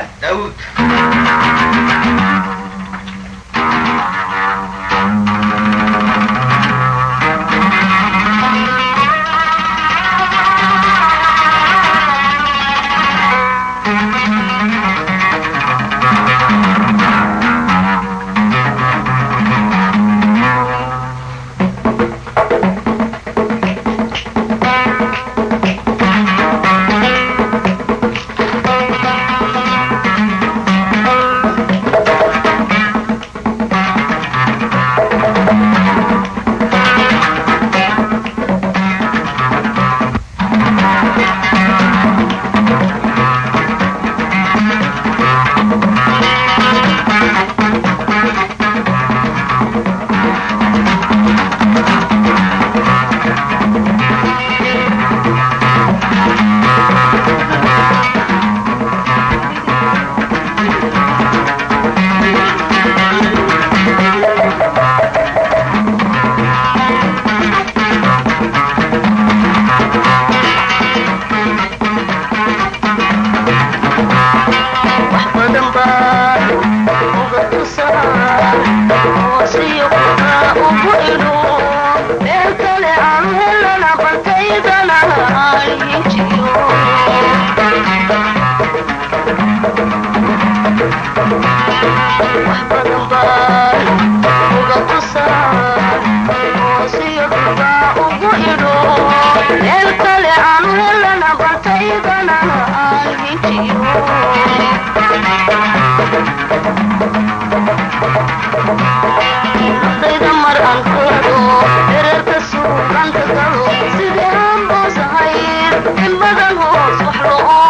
that. That would Remember the words, o to say, or see a goodbye. كلمة الوصف حروف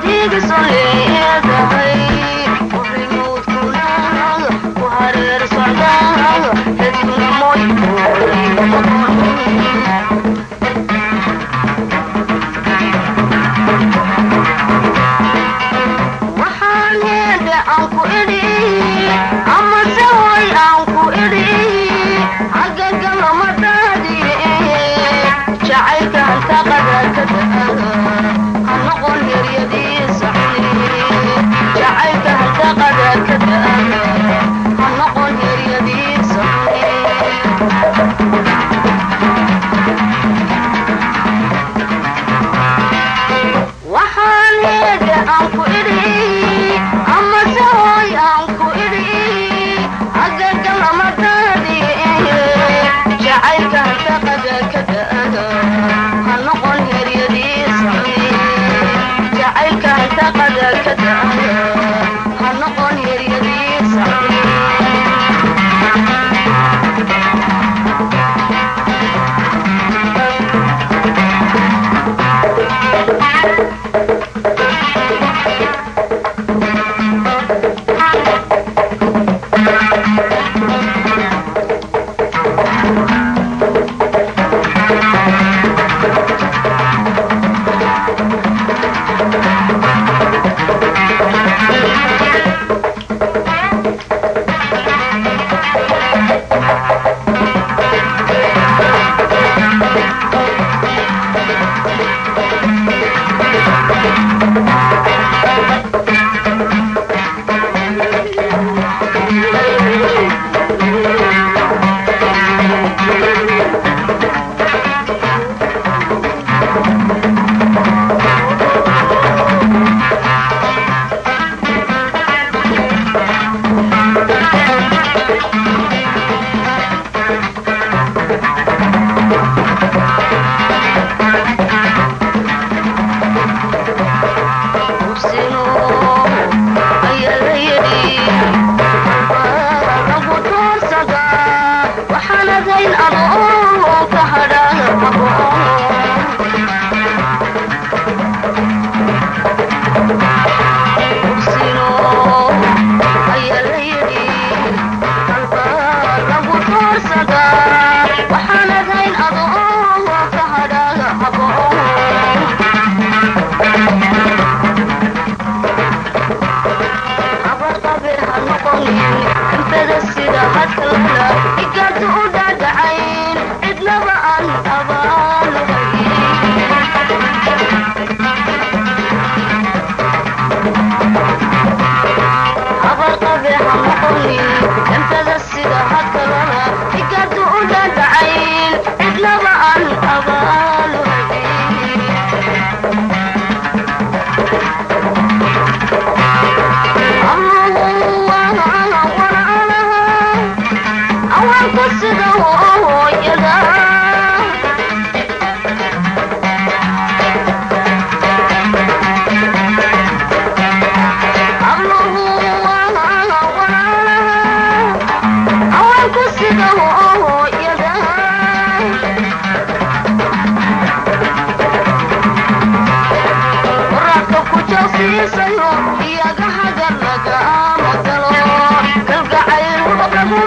vie de son lait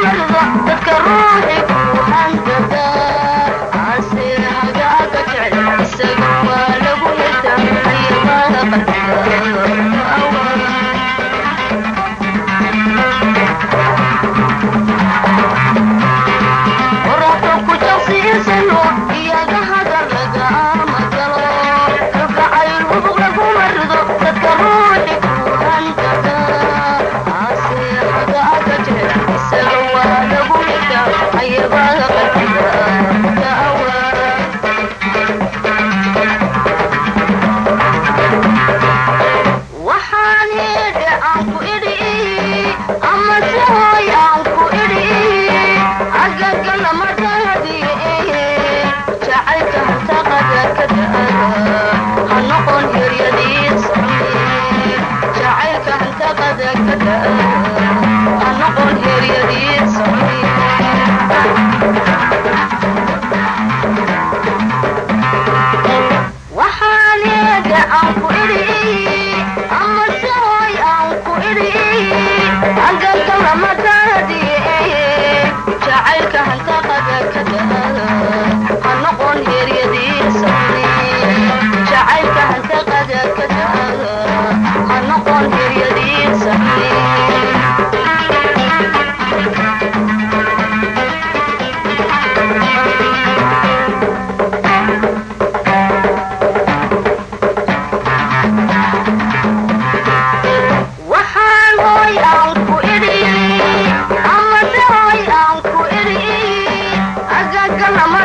يرجع تذكر روحي عقلت رمضان دي جعلك